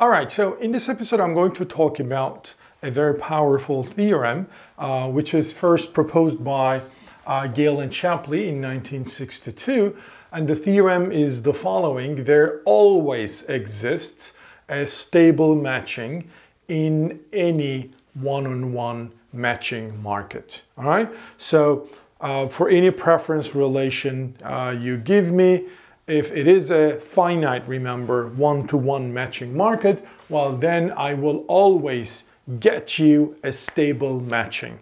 All right, so in this episode, I'm going to talk about a very powerful theorem, uh, which is first proposed by uh, Gale and Shapley in 1962. And the theorem is the following there always exists a stable matching in any one on one matching market. All right, so uh, for any preference relation uh, you give me, if it is a finite, remember, one-to-one matching market, well, then I will always get you a stable matching.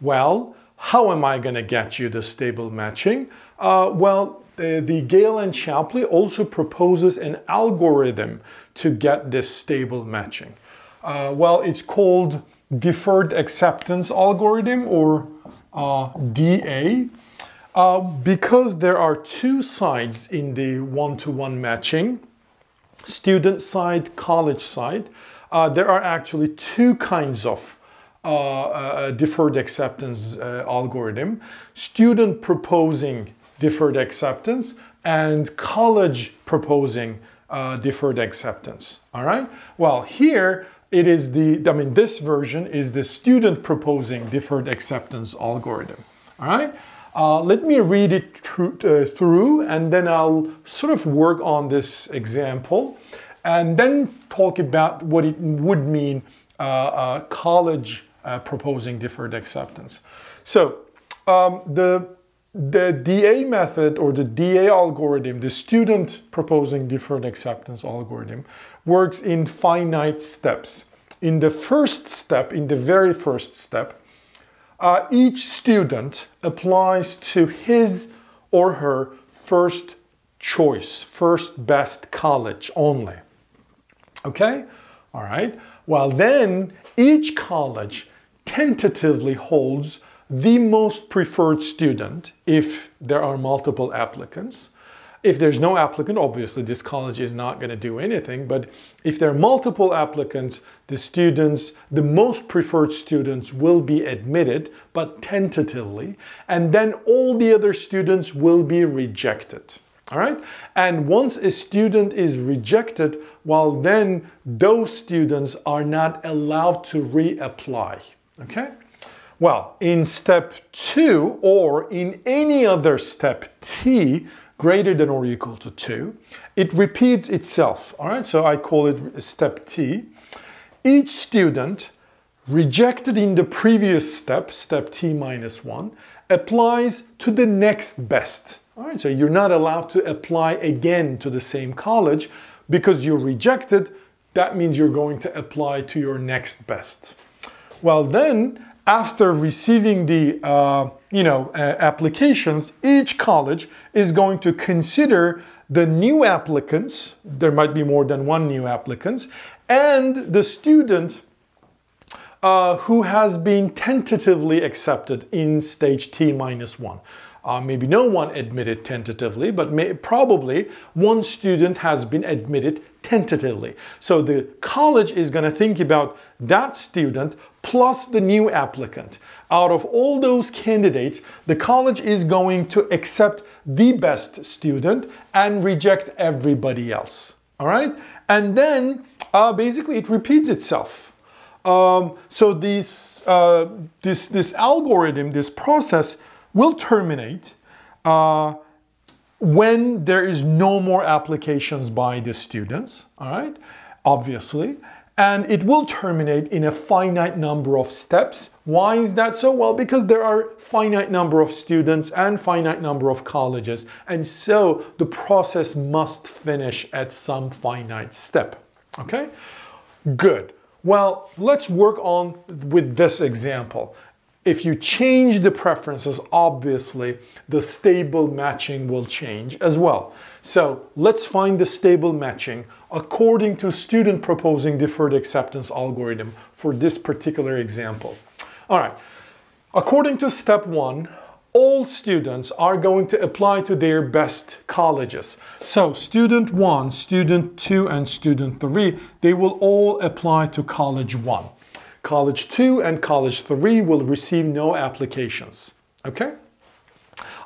Well, how am I going to get you the stable matching? Uh, well, the, the Gale and Shapley also proposes an algorithm to get this stable matching. Uh, well, it's called deferred acceptance algorithm or uh, DA. Uh, because there are two sides in the one-to-one matching, student side, college side, uh, there are actually two kinds of uh, uh deferred acceptance uh, algorithm. Student proposing deferred acceptance and college proposing uh, deferred acceptance. All right. Well, here it is the, I mean, this version is the student proposing deferred acceptance algorithm. All right. Uh, let me read it uh, through and then I'll sort of work on this example and then talk about what it would mean uh, uh college uh, proposing deferred acceptance. So um, the, the DA method or the DA algorithm, the student proposing deferred acceptance algorithm, works in finite steps. In the first step, in the very first step, uh, each student applies to his or her first choice, first best college only. Okay? All right. Well, then each college tentatively holds the most preferred student if there are multiple applicants. If there's no applicant, obviously this college is not going to do anything. But if there are multiple applicants, the students, the most preferred students will be admitted, but tentatively. And then all the other students will be rejected. All right. And once a student is rejected, well, then those students are not allowed to reapply. Okay. Well, in step two or in any other step T, greater than or equal to 2. It repeats itself, all right? So I call it step T. Each student rejected in the previous step, step T minus 1, applies to the next best. All right, so you're not allowed to apply again to the same college because you're rejected. That means you're going to apply to your next best. Well, then after receiving the uh, you know uh, applications, each college is going to consider the new applicants. There might be more than one new applicants, and the student uh, who has been tentatively accepted in stage T minus one. Uh, maybe no one admitted tentatively, but may, probably one student has been admitted tentatively. So the college is going to think about that student plus the new applicant. Out of all those candidates, the college is going to accept the best student and reject everybody else. All right? And then uh, basically it repeats itself. Um, so this, uh, this, this algorithm, this process will terminate uh, when there is no more applications by the students, all right, obviously, and it will terminate in a finite number of steps. Why is that so? Well, because there are finite number of students and finite number of colleges, and so the process must finish at some finite step, okay? Good. Well, let's work on with this example. If you change the preferences, obviously the stable matching will change as well. So let's find the stable matching according to student proposing deferred acceptance algorithm for this particular example. All right, according to step one, all students are going to apply to their best colleges. So student one, student two, and student three, they will all apply to college one. College 2 and College 3 will receive no applications. Okay?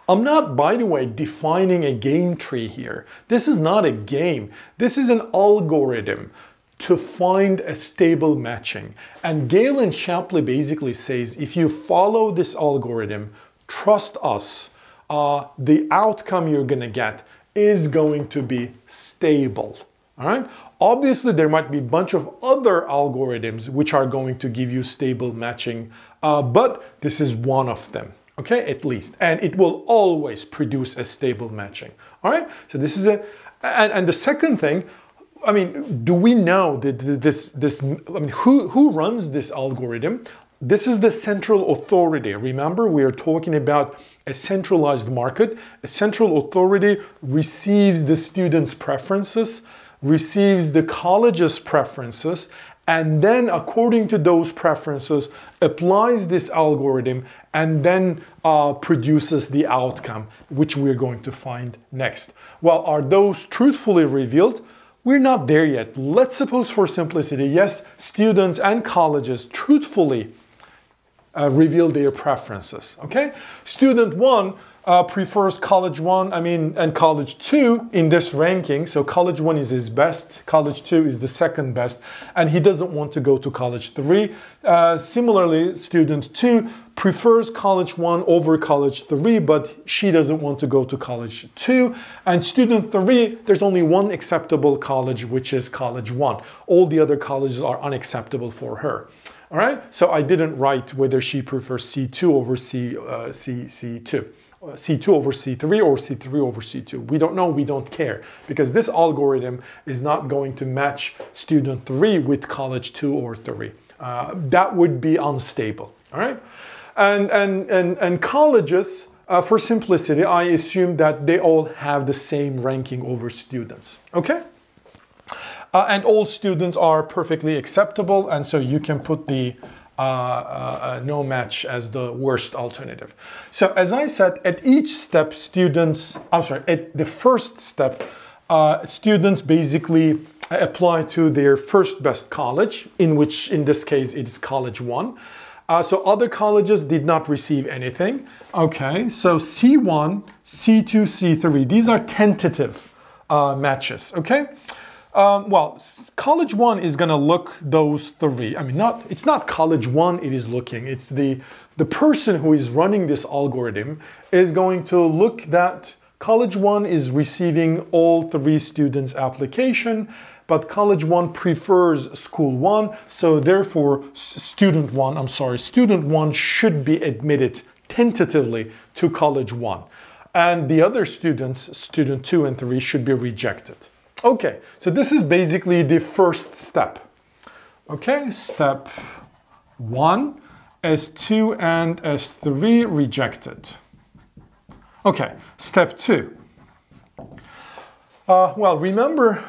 I'm not, by the way, defining a game tree here. This is not a game. This is an algorithm to find a stable matching. And Gale and Shapley basically says if you follow this algorithm, trust us, uh, the outcome you're going to get is going to be stable. All right. Obviously, there might be a bunch of other algorithms which are going to give you stable matching, uh, but this is one of them. Okay, at least, and it will always produce a stable matching. All right. So this is a, and, and the second thing, I mean, do we know that this this I mean, who who runs this algorithm? This is the central authority. Remember, we are talking about a centralized market. A central authority receives the students' preferences, receives the college's preferences, and then, according to those preferences, applies this algorithm and then uh, produces the outcome, which we're going to find next. Well, are those truthfully revealed? We're not there yet. Let's suppose, for simplicity, yes, students and colleges truthfully uh, reveal their preferences. Okay, student one uh, prefers college one, I mean, and college two in this ranking. So college one is his best, college two is the second best, and he doesn't want to go to college three. Uh, similarly, student two prefers college one over college three, but she doesn't want to go to college two. And student three, there's only one acceptable college, which is college one. All the other colleges are unacceptable for her. All right, so I didn't write whether she prefers C2 over C, uh, C, C2. Uh, C2 over C3 or C3 over C2. We don't know, we don't care because this algorithm is not going to match student 3 with college 2 or 3. Uh, that would be unstable, all right? And, and, and, and colleges, uh, for simplicity, I assume that they all have the same ranking over students, okay? Uh, and all students are perfectly acceptable, and so you can put the no match as the worst alternative. So as I said, at each step, students, I'm sorry, at the first step, uh, students basically apply to their first best college, in which in this case it is college one. Uh, so other colleges did not receive anything. Okay, so C1, C2, C3, these are tentative uh, matches, okay? Um, well, college one is going to look those three. I mean, not it's not college one. It is looking. It's the the person who is running this algorithm is going to look that college one is receiving all three students' application, but college one prefers school one. So therefore, student one. I'm sorry, student one should be admitted tentatively to college one, and the other students, student two and three, should be rejected. Okay, so this is basically the first step. Okay, step one, S2 and S3 rejected. Okay, step two. Uh, well, remember,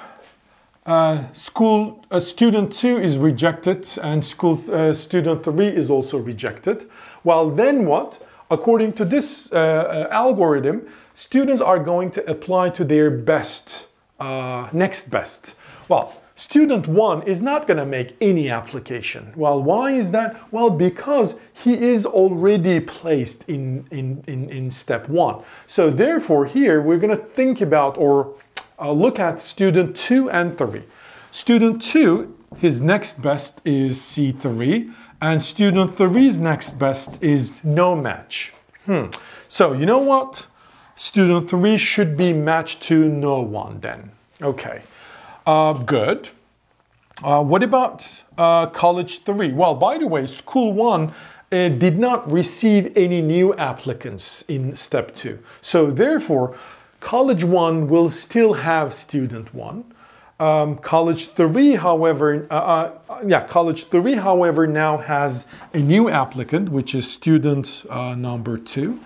uh, school uh, student two is rejected and school uh, student three is also rejected. Well, then what? According to this uh, uh, algorithm, students are going to apply to their best uh, next best? Well, student one is not going to make any application. Well, why is that? Well, because he is already placed in, in, in, in step one. So therefore here we're going to think about or uh, look at student two and three. Student two, his next best is C3 and student three's next best is no match. Hmm. So you know what? Student 3 should be matched to no one then. Okay, uh, good. Uh, what about uh, college 3? Well, by the way, school 1 uh, did not receive any new applicants in step 2. So therefore, college 1 will still have student 1. Um, college 3, however, uh, uh, yeah, college 3, however, now has a new applicant, which is student number 2.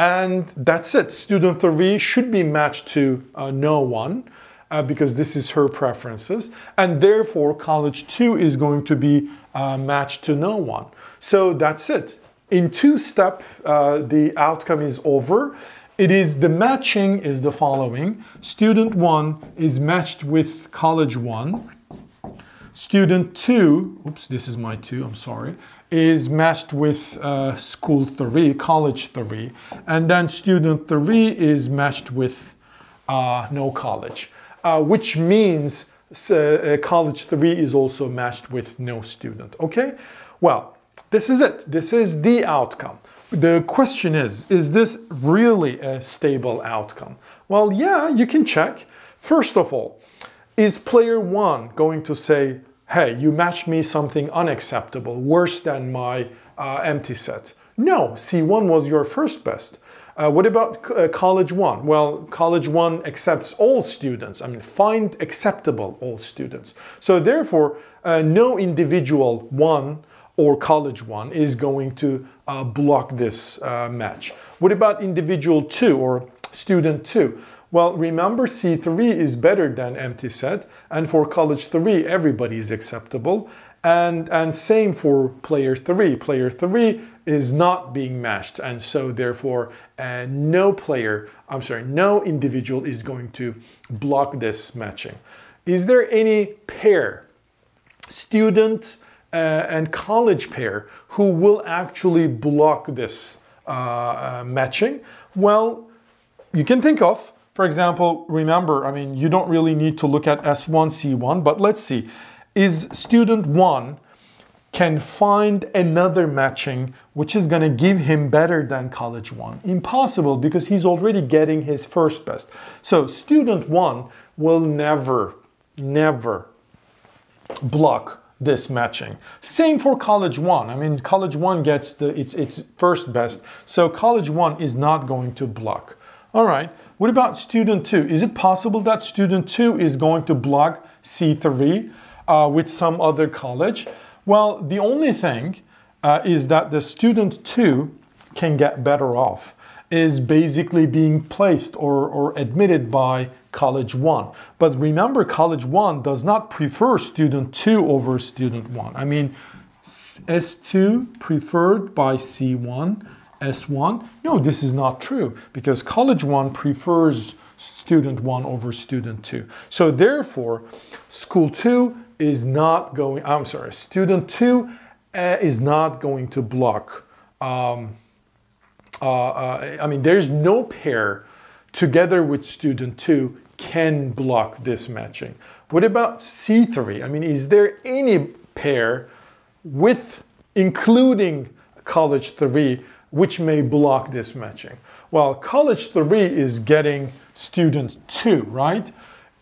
And that's it. Student 3 should be matched to uh, no one uh, because this is her preferences. And therefore, college 2 is going to be uh, matched to no one. So that's it. In two step, uh, the outcome is over. It is the matching is the following. Student 1 is matched with college 1. Student 2, oops, this is my 2, I'm sorry, is matched with uh, school 3, college 3, and then student 3 is matched with uh, no college, uh, which means uh, college 3 is also matched with no student. Okay? Well, this is it. This is the outcome. The question is, is this really a stable outcome? Well, yeah, you can check. First of all, is player 1 going to say, hey, you matched me something unacceptable, worse than my uh, empty set? No, C1 was your first best. Uh, what about uh, College One? Well, College One accepts all students. I mean, find acceptable all students. So therefore, uh, no individual one or College One is going to uh, block this uh, match. What about individual two or student two? Well, remember C3 is better than empty set, and for College 3, everybody is acceptable. And, and same for player 3. Player 3 is not being matched, and so therefore uh, no player, I'm sorry, no individual is going to block this matching. Is there any pair, student uh, and college pair, who will actually block this uh, uh matching? Well, you can think of, for example, remember, I mean, you don't really need to look at S1, C1, but let's see. Is student 1 can find another matching which is going to give him better than college one. Impossible because he's already getting his first best. So student one will never, never block this matching. Same for college one. I mean, college one gets the its its first best, so college one is not going to block. All right. What about student two? Is it possible that student two is going to block C3 uh, with some other college? Well, the only thing uh, is that the student two can get better off, is basically being placed or, or admitted by college one. But remember, college one does not prefer student two over student one. I mean, S2 preferred by C1, S1. No, this is not true because college one prefers student one over student two. So therefore, school two is not going, I'm sorry, student two uh, is not going to block. Um, uh, uh, I mean, there's no pair together with student two can block this matching. What about C3? I mean, is there any pair with, including college 3, which may block this matching? Well, college 3 is getting student 2, right?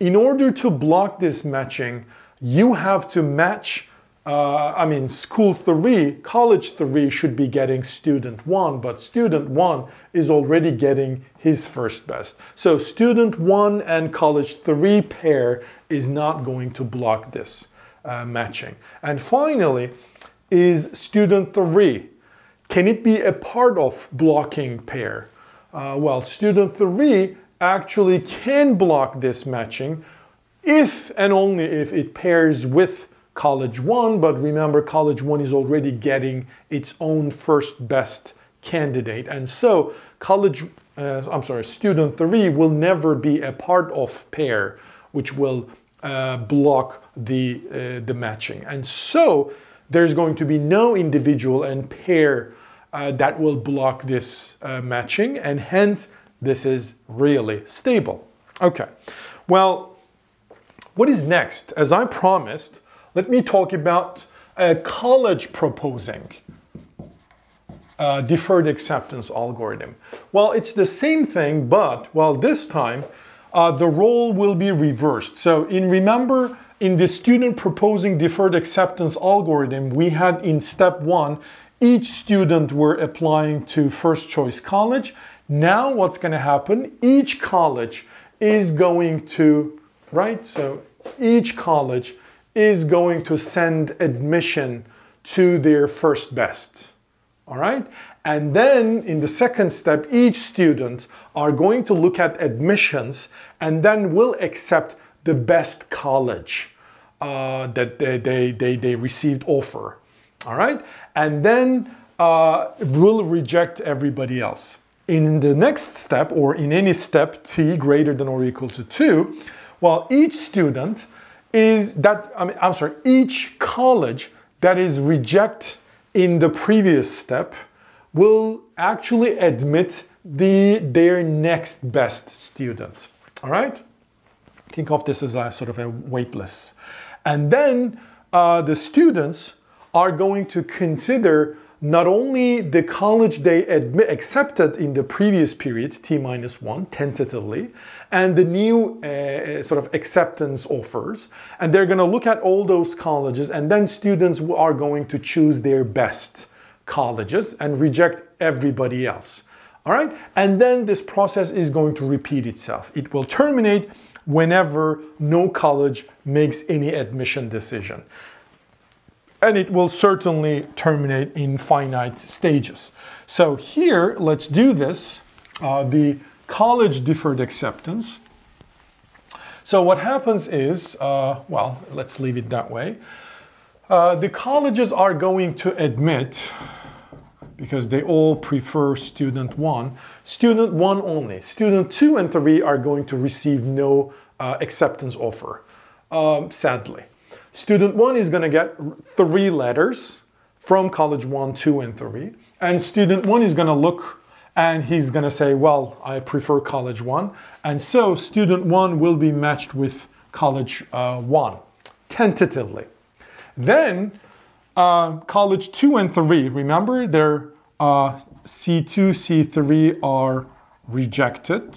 In order to block this matching, you have to match uh, I mean, school three, college three should be getting student one, but student one is already getting his first best. So student one and college three pair is not going to block this uh, matching. And finally, is student three. Can it be a part of blocking pair? Uh, well, student three actually can block this matching if and only if it pairs with college one, but remember college one is already getting its own first best candidate. And so college, uh, I'm sorry, student three will never be a part of pair, which will uh, block the, uh, the matching. And so there's going to be no individual and pair uh, that will block this uh, matching, and hence this is really stable. Okay, well, what is next? As I promised, let me talk about a college proposing deferred acceptance algorithm. Well, it's the same thing, but well, this time uh, the role will be reversed. So, in remember, in the student proposing deferred acceptance algorithm, we had in step one, each student were applying to first choice college. Now, what's going to happen? Each college is going to, right? So, each college is going to send admission to their first best. All right? And then in the second step, each student are going to look at admissions and then will accept the best college uh, that they, they, they, they, received offer. All right? And then uh, will reject everybody else. In the next step, or in any step t greater than or equal to 2, well, each student is that, I mean, I'm sorry, each college that is reject in the previous step will actually admit the, their next best student. All right? Think of this as a sort of a waitlist. And then uh, the students are going to consider not only the college they admit, accepted in the previous period, T minus one, tentatively, and the new uh, sort of acceptance offers. And they're going to look at all those colleges, and then students are going to choose their best colleges and reject everybody else. All right? And then this process is going to repeat itself. It will terminate whenever no college makes any admission decision and it will certainly terminate in finite stages. So here, let's do this, uh, the college deferred acceptance. So what happens is, uh, well, let's leave it that way. Uh, the colleges are going to admit, because they all prefer student one, student one only. Student two and three are going to receive no uh, acceptance offer, um, sadly. Student one is going to get three letters from college one, two, and three. And student one is going to look and he's going to say, well, I prefer college one. And so student one will be matched with college uh, one, tentatively. Then uh, college two and three, remember, their uh, C2, C3 are rejected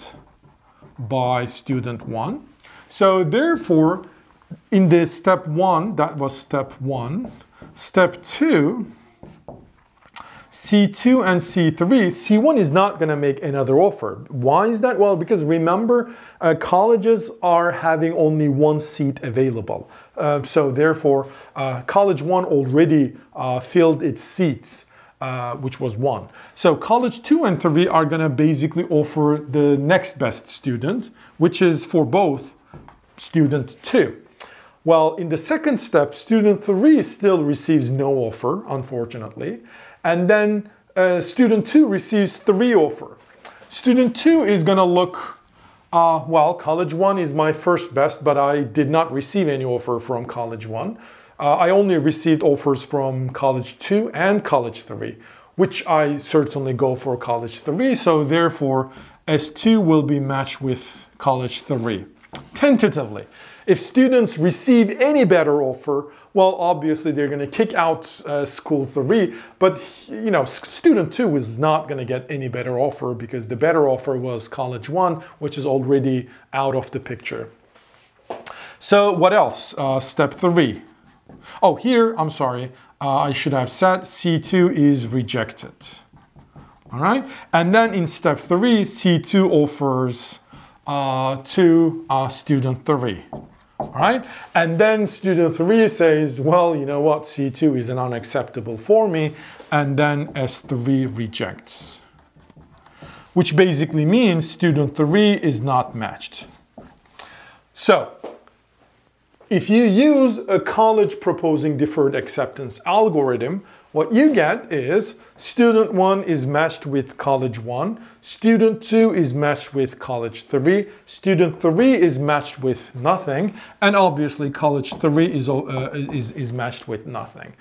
by student one. So therefore, in the step one, that was step one. Step two, C2 and C3, C1 is not going to make another offer. Why is that? Well, because remember, uh, colleges are having only one seat available. Uh, so therefore, uh, college one already uh, filled its seats. Uh, which was one. So college two and three are going to basically offer the next best student, which is for both student two. Well, in the second step, student three still receives no offer, unfortunately. And then uh, student two receives three offer. Student two is going to look, uh, well, college one is my first best, but I did not receive any offer from college one. Uh, I only received offers from college two and college three, which I certainly go for college three. So therefore, S2 will be matched with college three, tentatively. If students receive any better offer, well, obviously they're going to kick out uh, school three, but you know, student two is not going to get any better offer because the better offer was college one, which is already out of the picture. So what else? Uh, step three. Oh, here, I'm sorry, uh, I should have said C2 is rejected. All right, and then in step three, C2 offers uh, to uh, student three. Right, and then student three says, well, you know what, C2 is an unacceptable for me, and then S3 rejects, which basically means student three is not matched. So, if you use a college proposing deferred acceptance algorithm, what you get is student one is matched with college one, student two is matched with college three, student three is matched with nothing, and obviously college three is, uh, is, is matched with nothing.